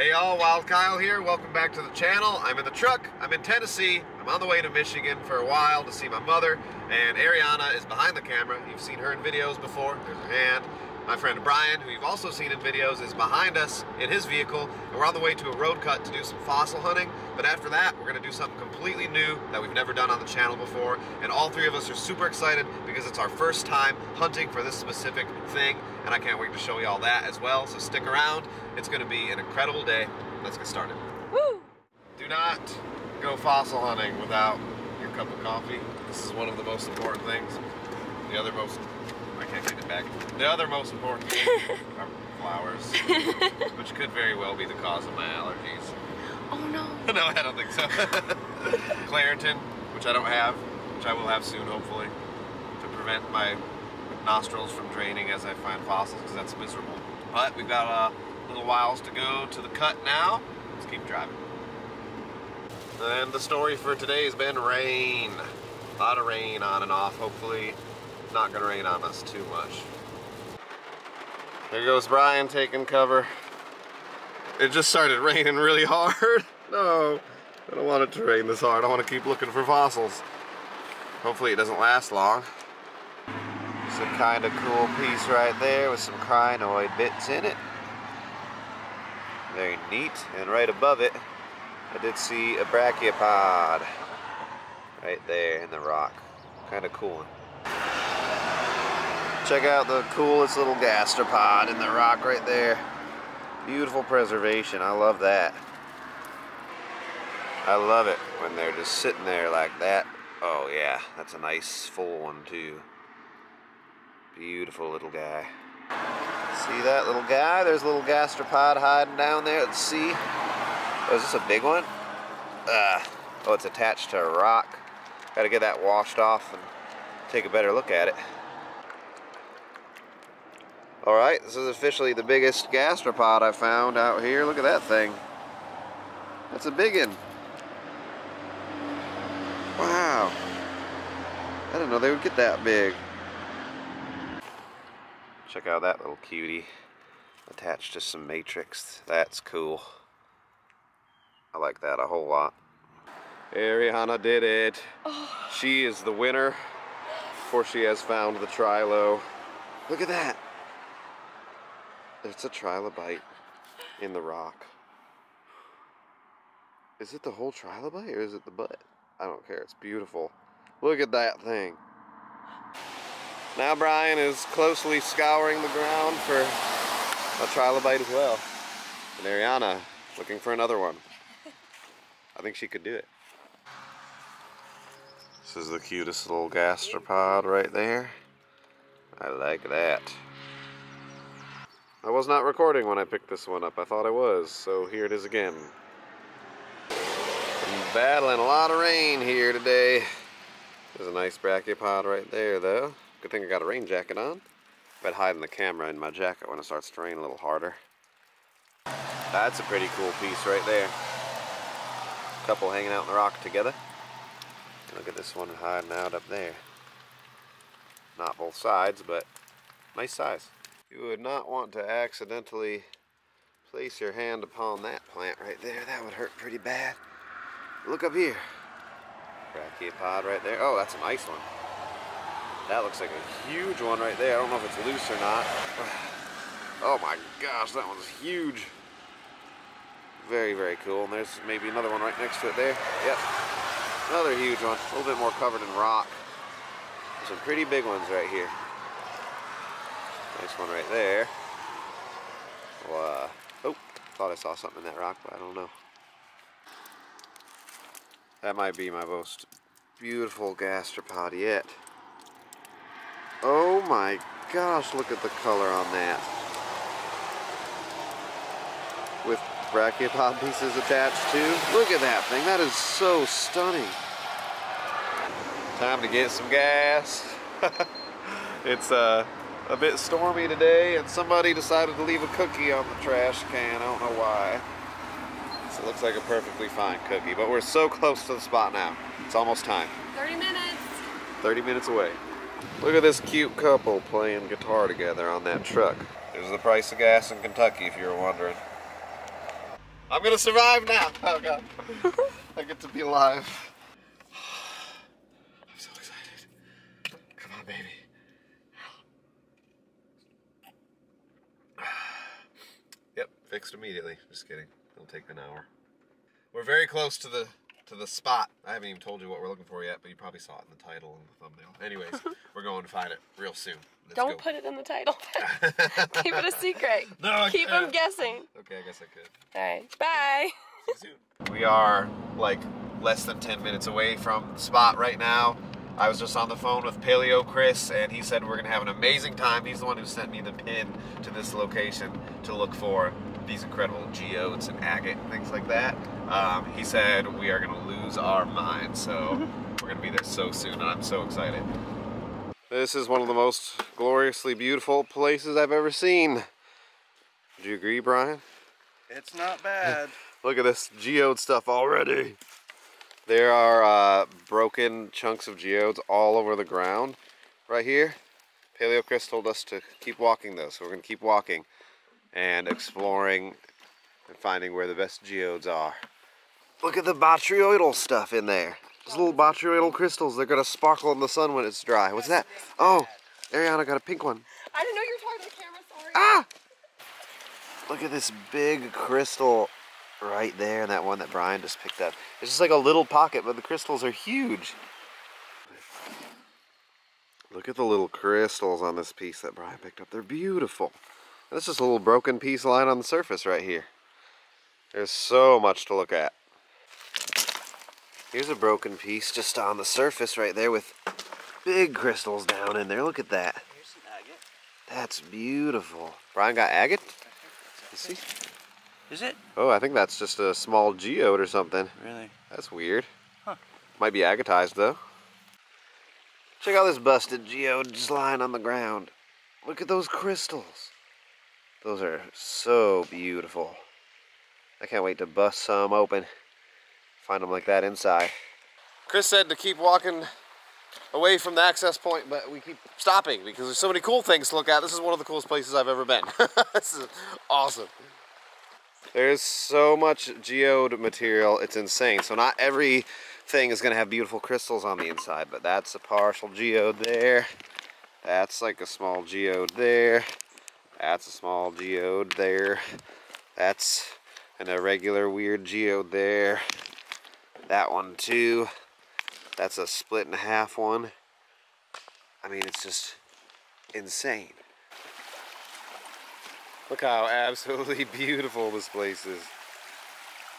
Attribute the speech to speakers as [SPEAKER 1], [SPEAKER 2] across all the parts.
[SPEAKER 1] Hey y'all, Wild Kyle here. Welcome back to the channel. I'm in the truck. I'm in Tennessee. I'm on the way to Michigan for a while to see my mother. And Ariana is behind the camera. You've seen her in videos before. There's her hand. My friend Brian, who you've also seen in videos, is behind us in his vehicle. And we're on the way to a road cut to do some fossil hunting. But after that, we're going to do something completely new that we've never done on the channel before. And all three of us are super excited because it's our first time hunting for this specific thing. And I can't wait to show you all that as well. So stick around. It's going to be an incredible day. Let's get started.
[SPEAKER 2] Woo!
[SPEAKER 1] Do not go fossil hunting without your cup of coffee. This is one of the most important things. The other most, I can't it back. The other most important thing are flowers, which could very well be the cause of my allergies.
[SPEAKER 2] Oh no.
[SPEAKER 1] no, I don't think so. Claritin, which I don't have, which I will have soon, hopefully, to prevent my nostrils from draining as I find fossils, because that's miserable. But we've got a little whiles to go to the cut now. Let's keep driving. And the story for today has been rain. A lot of rain on and off. Hopefully not gonna rain on us too much. There goes Brian taking cover. It just started raining really hard. No, I don't want it to rain this hard. I want to keep looking for fossils. Hopefully it doesn't last long. It's a kind of cool piece right there with some crinoid bits in it. Very neat. And right above it, I did see a brachiopod. Right there in the rock. Kind of cool one. Check out the coolest little gastropod in the rock right there. Beautiful preservation. I love that. I love it when they're just sitting there like that. Oh yeah, that's a nice full one too. Beautiful little guy. See that little guy? There's a little gastropod hiding down there. Let's see. Oh, is this a big one? Uh, oh, it's attached to a rock. Got to get that washed off and take a better look at it. Alright, this is officially the biggest gastropod I found out here. Look at that thing. That's a big one. Wow. I didn't know they would get that big. Check out that little cutie attached to some matrix. That's cool. I like that a whole lot. Ariana did it.
[SPEAKER 2] Oh.
[SPEAKER 1] She is the winner, for she has found the trilo. Look at that. It's a trilobite in the rock. Is it the whole trilobite or is it the butt? I don't care. It's beautiful. Look at that thing. Now Brian is closely scouring the ground for a trilobite as well. And Ariana looking for another one. I think she could do it. This is the cutest little gastropod right there. I like that. I was not recording when I picked this one up. I thought I was, so here it is again. I'm battling a lot of rain here today. There's a nice brachiopod right there, though. Good thing I got a rain jacket on. I've hiding the camera in my jacket when it starts to rain a little harder. That's a pretty cool piece right there. Couple hanging out in the rock together. Look at this one hiding out up there. Not both sides, but nice size. You would not want to accidentally place your hand upon that plant right there. That would hurt pretty bad. Look up here. Brachiopod right there. Oh, that's a nice one. That looks like a huge one right there. I don't know if it's loose or not. Oh my gosh, that one's huge. Very, very cool. And there's maybe another one right next to it there. Yep. Another huge one. A little bit more covered in rock. Some pretty big ones right here. Nice one right there. Wow. Oh, thought I saw something in that rock, but I don't know. That might be my most beautiful gastropod yet. Oh my gosh, look at the color on that. With brachiopod pieces attached too. Look at that thing, that is so stunning. Time to get some gas. it's uh, a bit stormy today and somebody decided to leave a cookie on the trash can. I don't know why. So it looks like a perfectly fine cookie, but we're so close to the spot now. It's almost time.
[SPEAKER 2] 30 minutes.
[SPEAKER 1] 30 minutes away. Look at this cute couple playing guitar together on that truck. There's the price of gas in Kentucky if you were wondering. I'm gonna survive now. Oh god. I get to be alive. I'm so excited. Come on, baby. Yep, fixed immediately. Just kidding. It'll take an hour. We're very close to the to the spot. I haven't even told you what we're looking for yet, but you probably saw it in the title and the thumbnail. Anyways, we're going to find it real soon. Let's
[SPEAKER 2] Don't
[SPEAKER 1] go.
[SPEAKER 2] put it in the title. Keep it a secret.
[SPEAKER 1] No,
[SPEAKER 2] Keep them guessing.
[SPEAKER 1] Okay, I guess I could.
[SPEAKER 2] All right. Bye.
[SPEAKER 1] See you soon. We are like less than 10 minutes away from the spot right now. I was just on the phone with Paleo Chris, and he said we're gonna have an amazing time. He's the one who sent me the pin to this location to look for these incredible geodes and agate and things like that. Um, he said we are gonna lose our minds, so we're gonna be there so soon, and I'm so excited. This is one of the most gloriously beautiful places I've ever seen. Do you agree, Brian?
[SPEAKER 3] It's not bad.
[SPEAKER 1] Look at this geode stuff already. There are uh, broken chunks of geodes all over the ground right here. Paleo Chris told us to keep walking though, so we're going to keep walking and exploring and finding where the best geodes are. Look at the botryoidal stuff in there. Those little botryoidal crystals, they're going to sparkle in the sun when it's dry. What's that? Oh, Ariana got a pink one.
[SPEAKER 2] I didn't know you were talking to the camera. Sorry.
[SPEAKER 1] Ah! Look at this big crystal right there, and that one that Brian just picked up. It's just like a little pocket, but the crystals are huge. Look at the little crystals on this piece that Brian picked up. They're beautiful. And is a little broken piece lying on the surface right here. There's so much to look at. Here's a broken piece just on the surface right there with big crystals down in there. Look at that.
[SPEAKER 3] Here's some agate.
[SPEAKER 1] That's beautiful. Brian got agate? You see?
[SPEAKER 3] Is it?
[SPEAKER 1] Oh, I think that's just a small geode or something.
[SPEAKER 3] Really?
[SPEAKER 1] That's weird.
[SPEAKER 3] Huh.
[SPEAKER 1] Might be agatized though. Check out this busted geode just lying on the ground. Look at those crystals. Those are so beautiful. I can't wait to bust some open. Find them like that inside. Chris said to keep walking away from the access point, but we keep stopping because there's so many cool things to look at. This is one of the coolest places I've ever been. this is awesome. There's so much geode material, it's insane. So not everything is gonna have beautiful crystals on the inside, but that's a partial geode there. That's like a small geode there. That's a small geode there. That's an irregular weird geode there. That one too. That's a split and a half one. I mean, it's just insane. Look how absolutely beautiful this place is.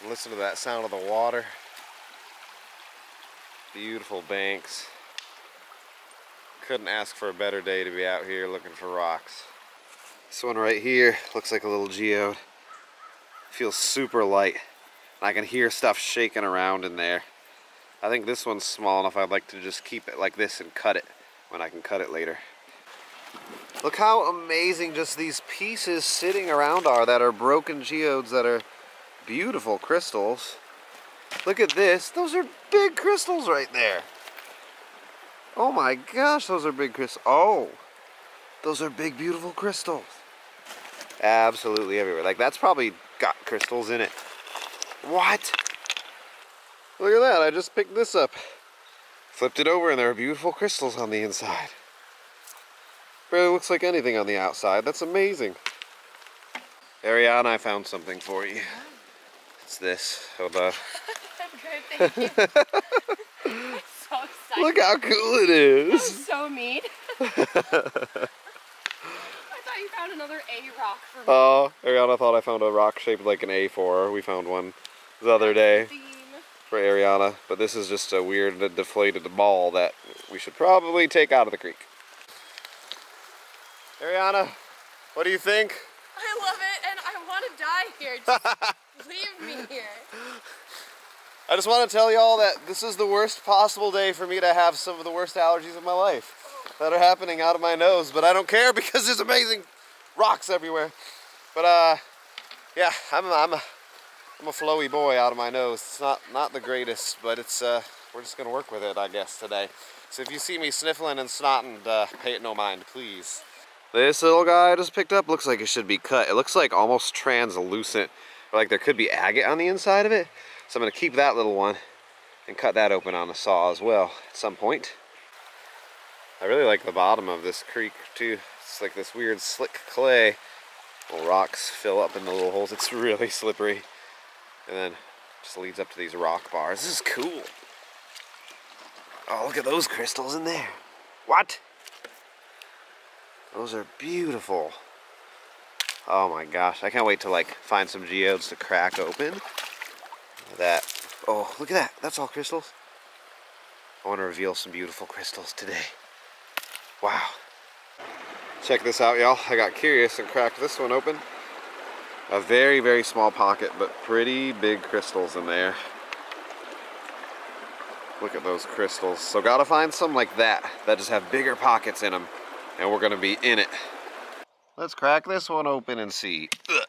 [SPEAKER 1] Listen to that sound of the water. Beautiful banks. Couldn't ask for a better day to be out here looking for rocks. This one right here looks like a little geode. Feels super light. I can hear stuff shaking around in there. I think this one's small enough I'd like to just keep it like this and cut it when I can cut it later. Look how amazing just these pieces sitting around are that are broken geodes that are beautiful crystals. Look at this. Those are big crystals right there. Oh my gosh, those are big crystals. Oh, those are big, beautiful crystals. Absolutely everywhere. Like that's probably got crystals in it. What? Look at that. I just picked this up. Flipped it over and there are beautiful crystals on the inside. Barely looks like anything on the outside. That's amazing. Ariana, I found something for you. It's this. Hold on.
[SPEAKER 2] I'm good. Thank you. I'm so excited.
[SPEAKER 1] Look how cool it is.
[SPEAKER 2] That
[SPEAKER 1] is.
[SPEAKER 2] was so mean. I thought you found another A rock for me.
[SPEAKER 1] Oh, Ariana thought I found a rock shaped like an A for her. We found one the other day for Ariana, but this is just a weird deflated ball that we should probably take out of the creek. Ariana, what do you think?
[SPEAKER 2] I love it, and I want to die here. Just leave me here.
[SPEAKER 1] I just want to tell y'all that this is the worst possible day for me to have some of the worst allergies of my life oh. that are happening out of my nose, but I don't care because it's amazing rocks everywhere. But uh, yeah, I'm I'm a, I'm a flowy boy out of my nose. It's not not the greatest, but it's uh, we're just gonna work with it, I guess, today. So if you see me sniffling and snotting, uh, pay it no mind, please. This little guy I just picked up looks like it should be cut. It looks like almost translucent like there could be agate on the inside of it. So I'm gonna keep that little one and cut that open on the saw as well at some point. I really like the bottom of this creek too. Like this weird slick clay. Little rocks fill up in the little holes. It's really slippery. And then just leads up to these rock bars. This is cool. Oh, look at those crystals in there. What? Those are beautiful. Oh my gosh, I can't wait to like find some geodes to crack open. That, oh, look at that. That's all crystals. I want to reveal some beautiful crystals today. Wow. Check this out, y'all. I got curious and cracked this one open. A very, very small pocket, but pretty big crystals in there. Look at those crystals. So gotta find some like that, that just have bigger pockets in them. And we're gonna be in it. Let's crack this one open and see. Ugh.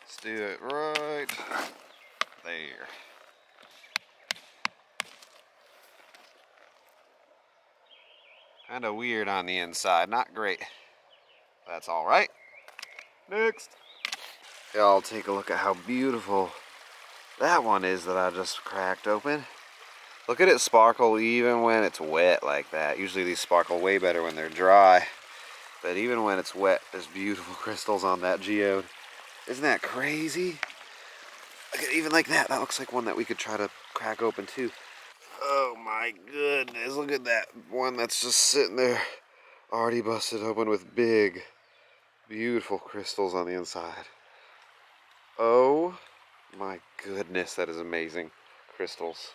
[SPEAKER 1] Let's do it right there. Kind of weird on the inside, not great. That's all right. Next. Y'all take a look at how beautiful that one is that I just cracked open. Look at it sparkle even when it's wet like that. Usually these sparkle way better when they're dry. But even when it's wet, there's beautiful crystals on that geode. Isn't that crazy? Look at even like that. That looks like one that we could try to crack open too. Oh my goodness, look at that one that's just sitting there already busted open with big, beautiful crystals on the inside. Oh my goodness, that is amazing. Crystals.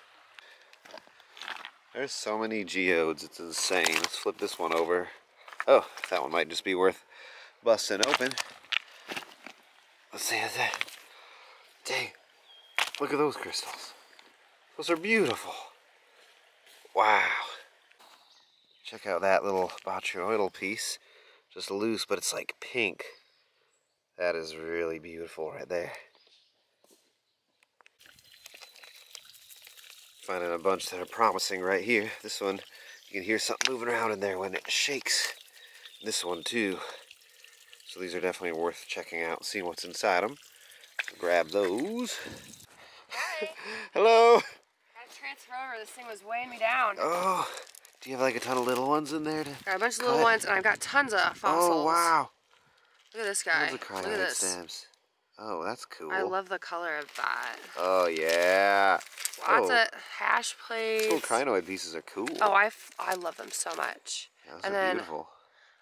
[SPEAKER 1] There's so many geodes, it's insane. Let's flip this one over. Oh, that one might just be worth busting open. Let's see that. Dang, look at those crystals. Those are beautiful. Wow. Check out that little botryoidal piece. Just loose, but it's like pink. That is really beautiful right there. Finding a bunch that are promising right here. This one, you can hear something moving around in there when it shakes. This one too. So these are definitely worth checking out, seeing what's inside them. Grab those.
[SPEAKER 2] Hi.
[SPEAKER 1] Hello.
[SPEAKER 2] Gotta transfer over. This thing was weighing me down.
[SPEAKER 1] Oh, do you have like a ton of little ones in there? To...
[SPEAKER 2] Got a bunch of little
[SPEAKER 1] cut?
[SPEAKER 2] ones, and I've got tons of oh, fossils.
[SPEAKER 1] Oh wow.
[SPEAKER 2] Look at this guy.
[SPEAKER 1] Those
[SPEAKER 2] Look at this.
[SPEAKER 1] Oh, that's cool.
[SPEAKER 2] I love the color of that.
[SPEAKER 1] Oh yeah.
[SPEAKER 2] Lots
[SPEAKER 1] oh,
[SPEAKER 2] of hash plates.
[SPEAKER 1] Little crinoid pieces are cool.
[SPEAKER 2] Oh, I, f- I love them so much.
[SPEAKER 1] Yeah, those
[SPEAKER 2] and
[SPEAKER 1] are
[SPEAKER 2] then
[SPEAKER 1] beautiful.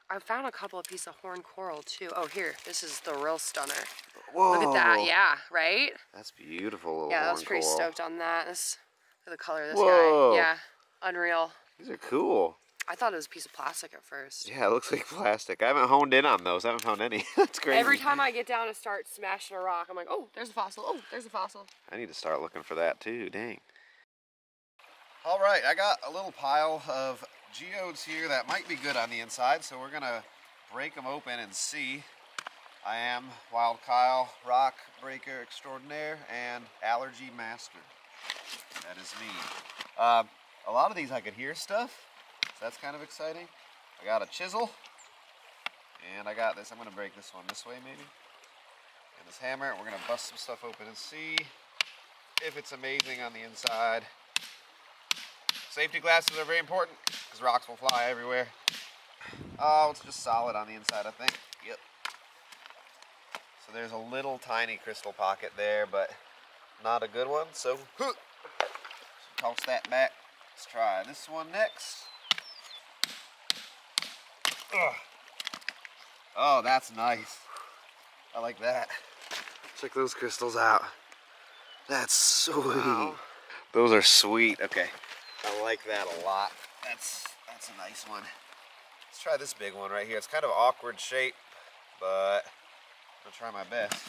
[SPEAKER 2] I found a couple of pieces of horn coral too. Oh, here. This is the real stunner.
[SPEAKER 1] Whoa.
[SPEAKER 2] Look at that. Yeah, right?
[SPEAKER 1] That's beautiful. Little
[SPEAKER 2] Yeah, I was pretty
[SPEAKER 1] coral.
[SPEAKER 2] stoked on that. This, look at the color of this
[SPEAKER 1] Whoa.
[SPEAKER 2] guy. Yeah, unreal.
[SPEAKER 1] These are cool.
[SPEAKER 2] I thought it was a piece of plastic at first.
[SPEAKER 1] Yeah, it looks like plastic. I haven't honed in on those. I haven't found any. That's crazy.
[SPEAKER 2] Every time I get down and start smashing a rock, I'm like, oh, there's a fossil. Oh, there's a fossil.
[SPEAKER 1] I need to start looking for that too. Dang. All right, I got a little pile of geodes here that might be good on the inside, so we're gonna break them open and see. I am Wild Kyle, rock breaker extraordinaire, and allergy master. That is me. Uh, a lot of these I could hear stuff, so that's kind of exciting. I got a chisel, and I got this. I'm gonna break this one this way maybe. And this hammer, we're gonna bust some stuff open and see if it's amazing on the inside. Safety glasses are very important because rocks will fly everywhere. Oh, it's just solid on the inside, I think. Yep. So there's a little tiny crystal pocket there, but not a good one. So toss that back. Let's try this one next. Ugh. Oh, that's nice. I like that. Check those crystals out. That's sweet. Those are sweet. Okay. I like that a lot. That's that's a nice one. Let's try this big one right here. It's kind of awkward shape, but I'll try my best.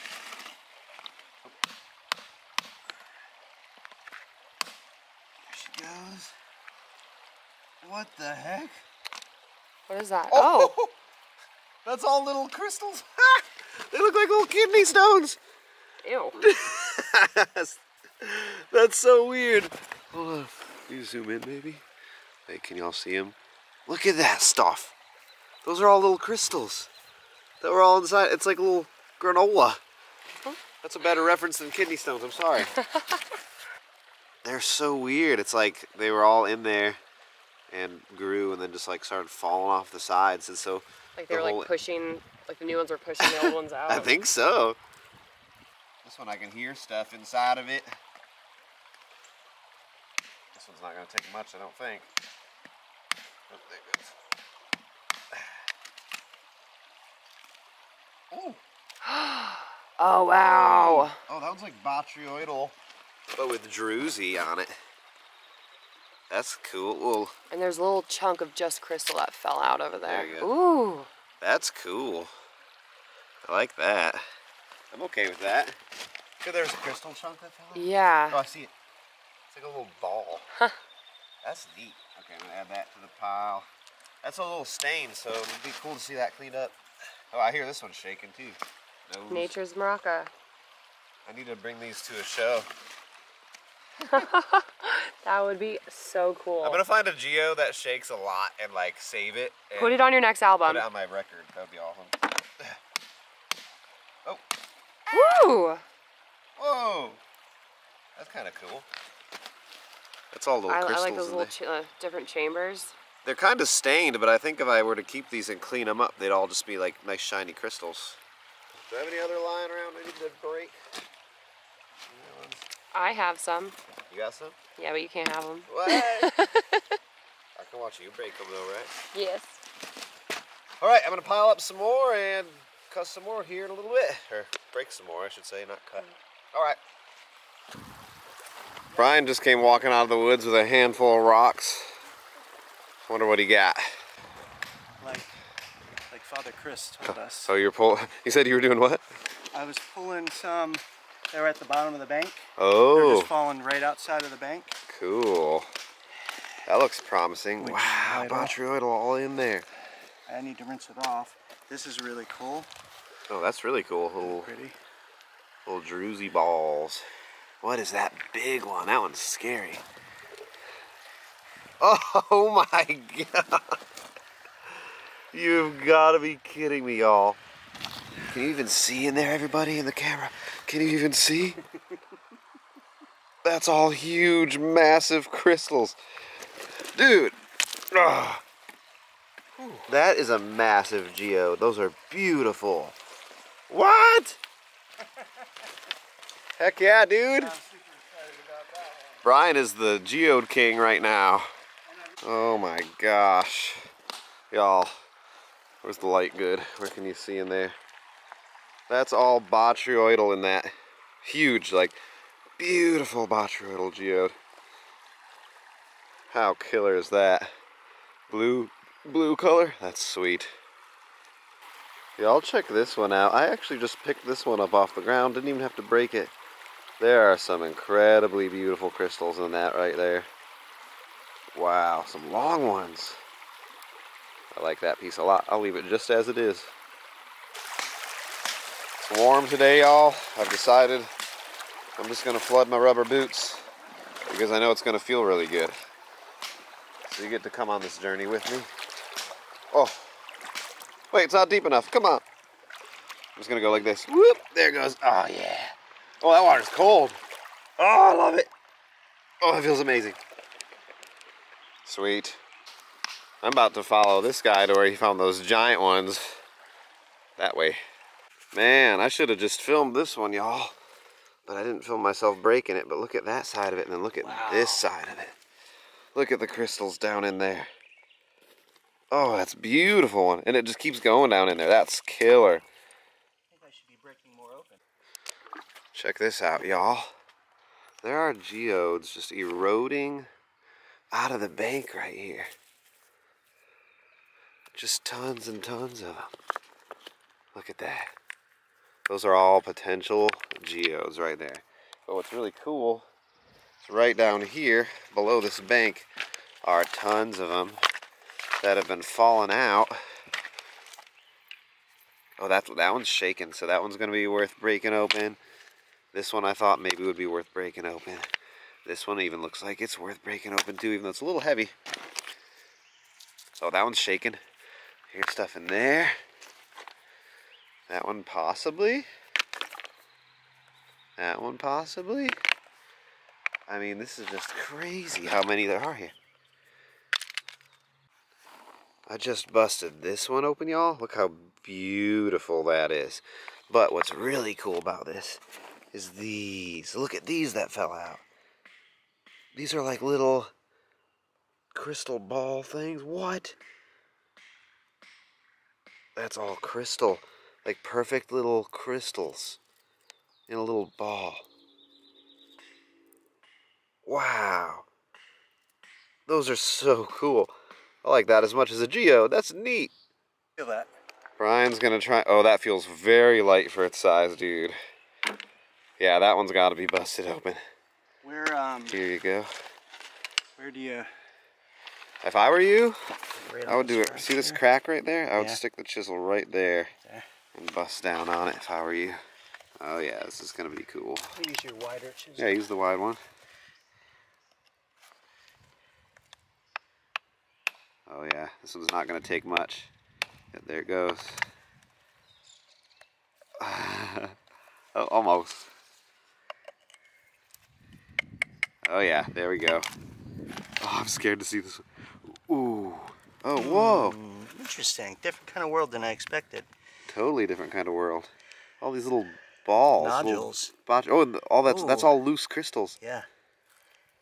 [SPEAKER 1] There she goes. What the heck?
[SPEAKER 2] What is that? Oh, oh.
[SPEAKER 1] That's all little crystals. they look like little kidney stones.
[SPEAKER 2] ew.
[SPEAKER 1] That's, so weird. Hold on. Can you zoom in, maybe? Hey, can y'all see them? Look at that stuff. Those are all little crystals that were all inside. It's like a little granola. That's a better reference than kidney stones. I'm sorry. They're so weird. It's like they were all in there and grew and then just like started falling off the sides. And so
[SPEAKER 2] Like they
[SPEAKER 1] the
[SPEAKER 2] were like pushing, like the new ones were pushing the old ones out.
[SPEAKER 1] I think so. This one I can hear stuff inside of it. This one's not going to take much, I don't think. Oh, there it goes. Ooh.
[SPEAKER 2] Oh wow.
[SPEAKER 1] Oh, that one's like botryoidal, but with druzy on it. That's cool.
[SPEAKER 2] And there's a little chunk of just crystal that fell out over there.
[SPEAKER 1] There you
[SPEAKER 2] Ooh.
[SPEAKER 1] that's cool. I like that. I'm okay with that. So there's a crystal chunk that fell out?
[SPEAKER 2] Yeah.
[SPEAKER 1] Oh, I see it. It's like a little ball. Huh. That's neat. Okay, I'm gonna add that to the pile. That's a little stain, so it'd be cool to see that cleaned up. Oh, I hear this one's shaking too. Nose.
[SPEAKER 2] Nature's maraca.
[SPEAKER 1] I need to bring these to a show.
[SPEAKER 2] That would be so cool.
[SPEAKER 1] I'm gonna find a geo that shakes a lot and like save it. And
[SPEAKER 2] Put it on your next album.
[SPEAKER 1] Put it on my record. That'd be awesome. Oh,
[SPEAKER 2] Woo!
[SPEAKER 1] whoa! That's kind of cool. That's all little
[SPEAKER 2] I, I like those little ch- uh, different chambers.
[SPEAKER 1] They're kind of stained, but I think if I were to keep these and clean them up, they'd all just be like nice shiny crystals. Do I have any other lying around I need to break? Any ones?
[SPEAKER 2] I have some.
[SPEAKER 1] You got some?
[SPEAKER 2] Yeah, but you can't have them.
[SPEAKER 1] What? I can watch you break them though, right?
[SPEAKER 2] Yes.
[SPEAKER 1] All right, I'm gonna pile up some more and cut some more here in a little bit, or break some more, I should say, not cut. All right. Brian just came walking out of the woods with a handful of rocks. Wonder what he got.
[SPEAKER 3] Like, like Father Chris told oh, us.
[SPEAKER 1] So you're pull. You said you were doing what?
[SPEAKER 3] I was pulling some. They were at the bottom of the bank. They're
[SPEAKER 1] Oh,
[SPEAKER 3] just falling right outside of the bank.
[SPEAKER 1] cool. That looks promising. Wow, botryoidal all in there.
[SPEAKER 3] I need to rinse it off. This is really cool.
[SPEAKER 1] Oh, that's really cool. Little
[SPEAKER 3] Pretty.
[SPEAKER 1] little druzy balls. What is that big one? That one's scary. Oh my god. You've got to be kidding me, y'all. Can you even see in there, everybody in the camera? Can you even see? That's all huge, massive crystals. Dude. Ugh. That is a massive geode. Those are beautiful. What? Heck yeah, dude. Brian is the geode king right now. Oh my gosh. Y'all, where's the light good? Where can you see in there? That's all botryoidal in that. Huge, like, beautiful botryoidal geode. How killer is that? Blue, blue color? That's sweet. Y'all check this one out. I actually just picked this one up off the ground. Didn't even have to break it. There are some incredibly beautiful crystals in that right there. Wow, some long ones. I like that piece a lot. I'll leave it just as it is. It's warm today, y'all. I've decided I'm just gonna flood my rubber boots because I know it's gonna feel really good. So you get to come on this journey with me. Oh, wait, it's not deep enough. Come on. I'm just gonna go like this. Whoop, there goes. Oh yeah. Oh, that water's cold. Oh, I love it. Oh, it feels amazing. Sweet. I'm about to follow this guy to where he found those giant ones. That way. Man, I should have just filmed this one, y'all. But I didn't film myself breaking it. But look at that side of it and then look at this side of it. Look at the crystals down in there. Oh, that's beautiful one. And it just keeps going down in there. That's killer.
[SPEAKER 3] I think I should be breaking more open.
[SPEAKER 1] Check this out, y'all. There are geodes just eroding out of the bank right here. Just tons and tons of them. Look at that. Those are all potential geodes right there. But what's really cool is right down here below this bank are tons of them that have been falling out. Oh, that's that one's shaking, so that one's gonna be worth breaking open. This one I thought maybe would be worth breaking open. This one even looks like it's worth breaking open too, even though it's a little heavy. So that one's shaking. Here's stuff in there. That one possibly. That one possibly. I mean, this is just crazy how many there are here. I just busted this one open, y'all. Look how beautiful that is. But what's really cool about this is these. Look at these that fell out. These are like little crystal ball things. What? That's all crystal. Like perfect little crystals in a little ball. Wow. Those are so cool. I like that as much as a Geo. That's neat.
[SPEAKER 3] Feel that.
[SPEAKER 1] Brian's gonna try. Oh, that feels very light for its size, dude. Yeah, that one's got to be busted open.
[SPEAKER 3] Where um
[SPEAKER 1] Here you go.
[SPEAKER 3] where do you
[SPEAKER 1] If I were you,
[SPEAKER 3] right
[SPEAKER 1] I would do it. See this crack right there? I would
[SPEAKER 3] Yeah.
[SPEAKER 1] stick the chisel right there
[SPEAKER 3] There.
[SPEAKER 1] And bust down on it if I were you. Oh yeah, this is gonna be cool.
[SPEAKER 3] Use your wider chisel.
[SPEAKER 1] Yeah, use the wide one. Oh yeah, this one's not gonna take much. There it goes. oh, almost. Oh yeah, there we go. Oh, I'm scared to see this. one. Ooh. Oh, whoa.
[SPEAKER 3] Hmm, interesting. Different kind of world than I expected.
[SPEAKER 1] Totally different kind of world. All these little balls.
[SPEAKER 3] Nodules.
[SPEAKER 1] botch- oh, and all that's that's all loose crystals.
[SPEAKER 3] Yeah,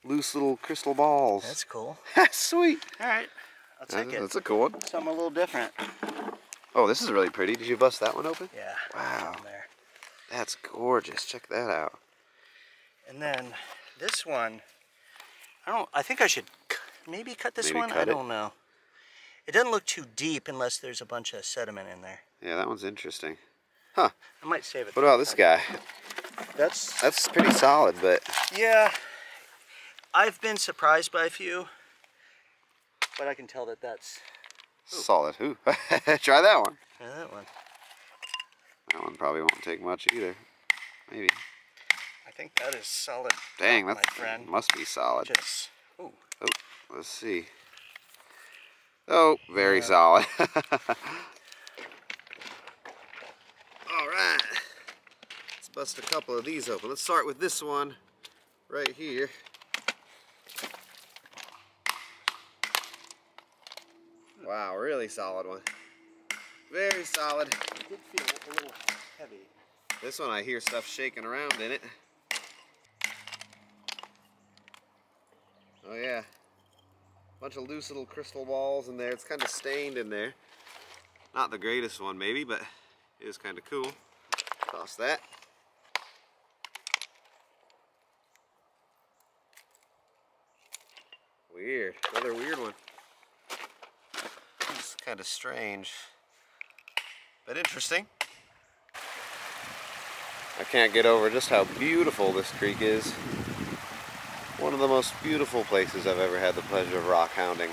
[SPEAKER 1] Loose little crystal balls.
[SPEAKER 3] that's cool.
[SPEAKER 1] Sweet.
[SPEAKER 3] All right, I'll take
[SPEAKER 1] That's,
[SPEAKER 3] it.
[SPEAKER 1] that's a cool one.
[SPEAKER 3] Something a little different.
[SPEAKER 1] Oh, this is really pretty. Did you bust that one open?
[SPEAKER 3] Yeah.
[SPEAKER 1] Wow.
[SPEAKER 3] There.
[SPEAKER 1] That's gorgeous. Check that out.
[SPEAKER 3] And then this one, I don't. I think I should maybe cut this
[SPEAKER 1] Maybe
[SPEAKER 3] one. I
[SPEAKER 1] cut it.
[SPEAKER 3] don't know. It doesn't look too deep unless there's a bunch of sediment in there.
[SPEAKER 1] Yeah, that one's interesting. Huh.
[SPEAKER 3] I might save it.
[SPEAKER 1] What about this guy?
[SPEAKER 3] That's
[SPEAKER 1] That's pretty solid, but
[SPEAKER 3] yeah. I've been surprised by a few, but I can tell that that's
[SPEAKER 1] solid. Ooh. Try that one.
[SPEAKER 3] yeah, that one.
[SPEAKER 1] That one probably won't take much either. Maybe.
[SPEAKER 3] I think that is solid.
[SPEAKER 1] Dang, that
[SPEAKER 3] friend.
[SPEAKER 1] must be solid.
[SPEAKER 3] Just ooh,
[SPEAKER 1] Oh, let's see. Oh, very solid. All right. Let's bust a couple of these open. Let's start with this one right here. Wow, really solid one. Very solid.
[SPEAKER 3] it did feel a little heavy.
[SPEAKER 1] This one I hear stuff shaking around in it. Oh yeah. Bunch of loose little crystal balls in there. It's kind of stained in there. Not the greatest one maybe, but is kind of cool. Toss that. Weird. Another weird one. It's kind of strange. But interesting. I can't get over just how beautiful this creek is. One of the most beautiful places I've ever had the pleasure of rock hounding.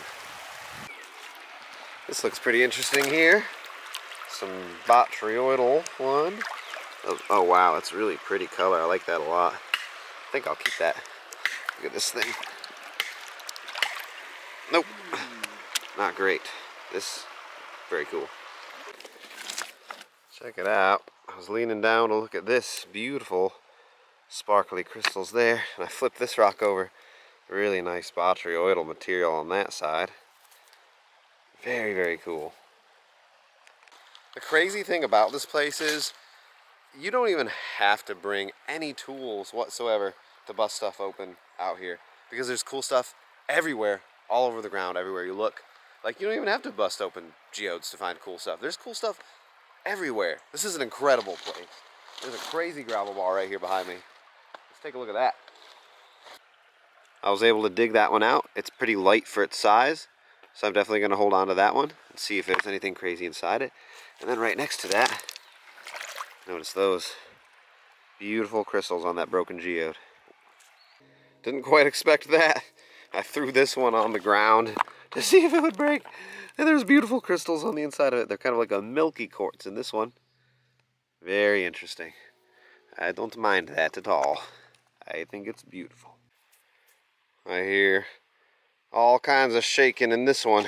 [SPEAKER 1] This looks pretty interesting here. Some botryoidal one. Oh, oh wow, that's really pretty color. I like that a lot. I think I'll keep that. Look at this thing. Nope. Not great. This, very cool. Check it out. I was leaning down to look at this beautiful sparkly crystals there, and I flipped this rock over. Really nice botryoidal material on that side. Very, very cool. The crazy thing about this place is you don't even have to bring any tools whatsoever to bust stuff open out here because there's cool stuff everywhere, all over the ground, everywhere you look. Like you don't even have to bust open geodes to find cool stuff. There's cool stuff everywhere. This is an incredible place. There's a crazy gravel ball right here behind me. Let's take a look at that. I was able to dig that one out. It's pretty light for its size, so I'm definitely going to hold on to that one and see if there's anything crazy inside it. And then right next to that, notice those beautiful crystals on that broken geode. Didn't quite expect that. I threw this one on the ground to see if it would break. And there's beautiful crystals on the inside of it. They're kind of like a milky quartz in this one. Very interesting. I don't mind that at all. I think it's beautiful. I hear all kinds of shaking in this one.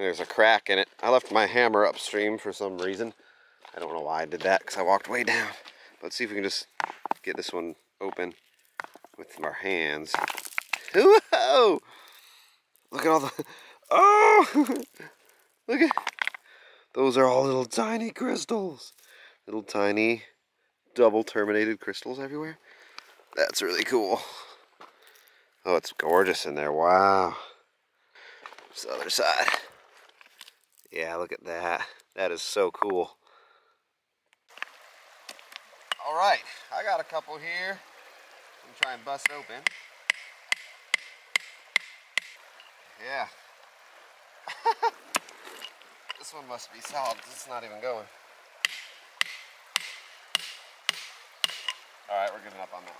[SPEAKER 1] There's a crack in it. I left my hammer upstream for some reason. I don't know why I did that because I walked way down. let's see if we can just get this one open with our hands. Whoa! Look at all the, oh! Look at, those are all little tiny crystals. Little tiny double terminated crystals everywhere. That's really cool. Oh, it's gorgeous in there. Wow. This other side. Yeah, look at that. That is so cool. All right, I got a couple here. I'm try and bust open. Yeah. this one must be solid. This is not even going. All right, we're giving up on that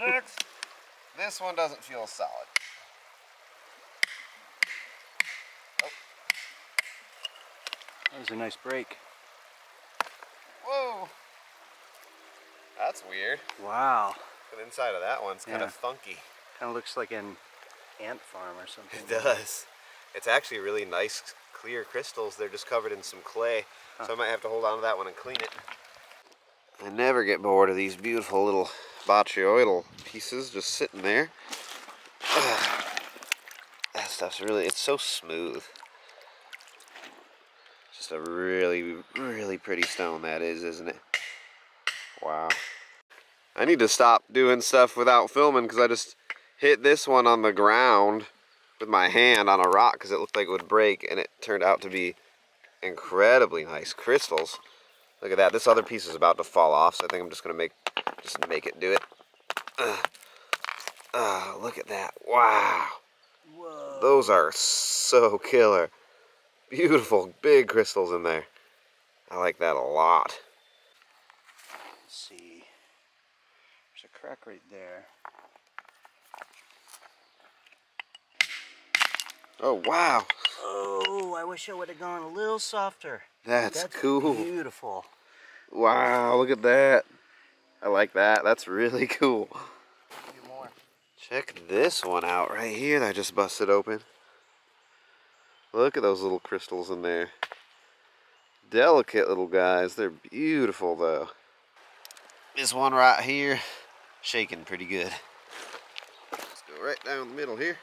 [SPEAKER 1] one. Next. This one doesn't feel solid.
[SPEAKER 3] That was a nice break.
[SPEAKER 1] Whoa. That's weird.
[SPEAKER 3] Wow.
[SPEAKER 1] The inside of that one's kind of funky.
[SPEAKER 3] Kind of looks like an ant farm or something.
[SPEAKER 1] It does. It's actually really nice, clear crystals. They're just covered in some clay. So I might have to hold on to that one and clean it. I never get bored of these beautiful little botryoidal pieces just sitting there. that stuff's really, it's so smooth. Just a really, really pretty stone that is, isn't it? Wow. I need to stop doing stuff without filming because I just hit this one on the ground with my hand on a rock because it looked like it would break and it turned out to be incredibly nice crystals. Look at that. This other piece is about to fall off, so I think I'm just gonna make just make it do it. Ugh. Ah, look at that. Wow.
[SPEAKER 3] Whoa.
[SPEAKER 1] Those are so killer. Beautiful big crystals in there. I like that a lot.
[SPEAKER 3] Let's see. There's a crack right there.
[SPEAKER 1] Oh wow.
[SPEAKER 3] Oh, I wish I would have gone a little softer.
[SPEAKER 1] That's, cool.
[SPEAKER 3] Beautiful.
[SPEAKER 1] Wow, look at that. I like that. That's really cool. Check this one out right here that I just busted open. Look at those little crystals in there. Delicate little guys. They're beautiful though. This one right here, shaking pretty good. Let's go right down the middle here.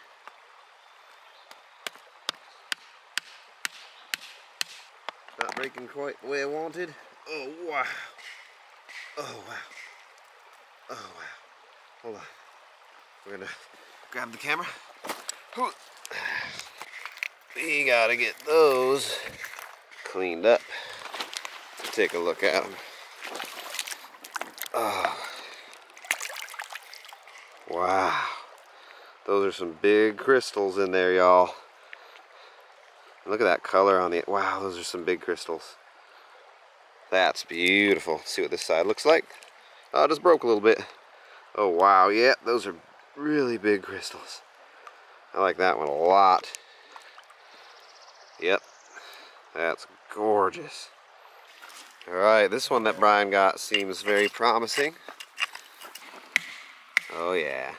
[SPEAKER 1] Not breaking quite the way I wanted. Oh wow. Oh wow. Oh wow. Hold on. We're gonna grab the camera. Whew. We gotta get those cleaned up. Take a look at them. Oh. Ah. Wow. Those are some big crystals in there, y'all. Look at that color on the, wow, those are some big crystals. That's beautiful. Let's see what this side looks like. Oh, it just broke a little bit. Oh, wow, yeah, those are really big crystals. I like that one a lot. Yep, that's gorgeous. All right, this one that Brian got seems very promising. Oh yeah.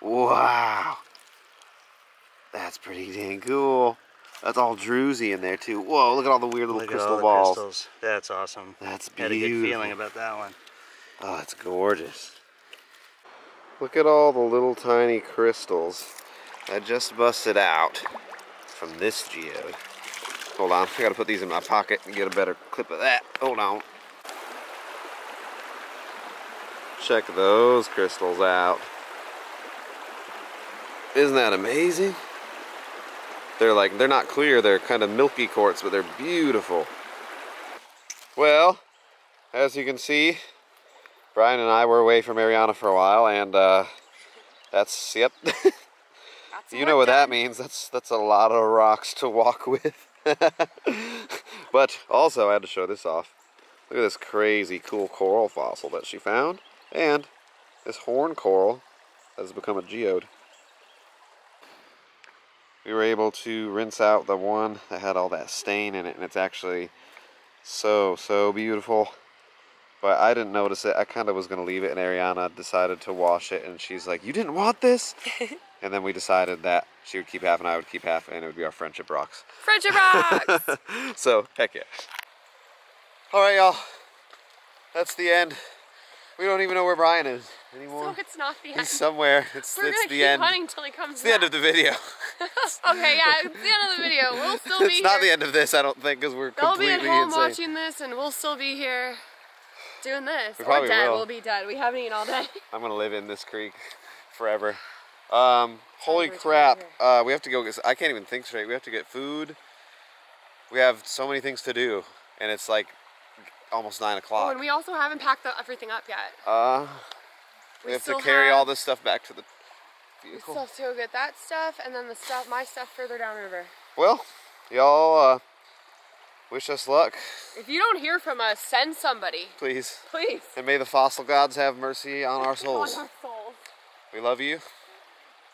[SPEAKER 1] Wow. That's pretty dang cool. That's all druzy in there too. Whoa, look at all the weird little
[SPEAKER 3] Look
[SPEAKER 1] crystal balls.
[SPEAKER 3] crystals. That's awesome.
[SPEAKER 1] That's beautiful.
[SPEAKER 3] Had a good feeling about that one.
[SPEAKER 1] Oh, it's gorgeous. Look at all the little tiny crystals that just busted out from this geode. Hold on, I gotta put these in my pocket and get a better clip of that. Hold on. Check those crystals out. Isn't that amazing? They're like, they're not clear, they're kind of milky quartz, but they're beautiful. Well, as you can see, Brian and I were away from Ariana for a while, and uh, that's yep. You know what that means? That's that's a lot of rocks to walk with. but also, I had to show this off. Look at this crazy cool coral fossil that she found, and this horn coral that has become a geode. We were able to rinse out the one that had all that stain in it, and it's actually so so beautiful but I didn't notice it. I kind of was going to leave it, and Ariana decided to wash it, and she's like, "You didn't want this?" And then we decided that she would keep half and I would keep half, and it would be our friendship rocks.
[SPEAKER 2] Friendship rocks.
[SPEAKER 1] so, heck yeah. All right, y'all. That's the end. We don't even know where Brian is anymore.
[SPEAKER 2] so it's not the end.
[SPEAKER 1] He's somewhere. It's,
[SPEAKER 2] We're
[SPEAKER 1] it's
[SPEAKER 2] gonna
[SPEAKER 1] the
[SPEAKER 2] keep
[SPEAKER 1] end.
[SPEAKER 2] hunting till he comes
[SPEAKER 1] It's the end of the video.
[SPEAKER 2] Okay, yeah, it's the end of the video. We'll still be
[SPEAKER 1] it's
[SPEAKER 2] here.
[SPEAKER 1] not the end of this, I don't think, because we're
[SPEAKER 2] They'll be at home
[SPEAKER 1] insane.
[SPEAKER 2] watching this, and we'll still be here doing this.
[SPEAKER 1] We
[SPEAKER 2] or
[SPEAKER 1] probably
[SPEAKER 2] dead.
[SPEAKER 1] will.
[SPEAKER 2] We'll be dead. We haven't eaten all day.
[SPEAKER 1] I'm gonna live in this creek forever. Um, holy crap! Uh, we have to go. Get, I can't even think straight. We have to get food. We have so many things to do, and it's like almost nine o'clock.
[SPEAKER 2] and we also haven't packed the, everything up yet.
[SPEAKER 1] uh, we,
[SPEAKER 2] We
[SPEAKER 1] have to carry
[SPEAKER 2] have-
[SPEAKER 1] all this stuff back to the vehicle.
[SPEAKER 2] We still have to go get that stuff, and then the stuff, my stuff further downriver.
[SPEAKER 1] Well, y'all uh, wish us luck,
[SPEAKER 2] If you don't hear from us, send somebody,
[SPEAKER 1] please,
[SPEAKER 2] please.
[SPEAKER 1] and may the fossil gods have mercy on our souls.
[SPEAKER 2] On our souls.
[SPEAKER 1] We love you.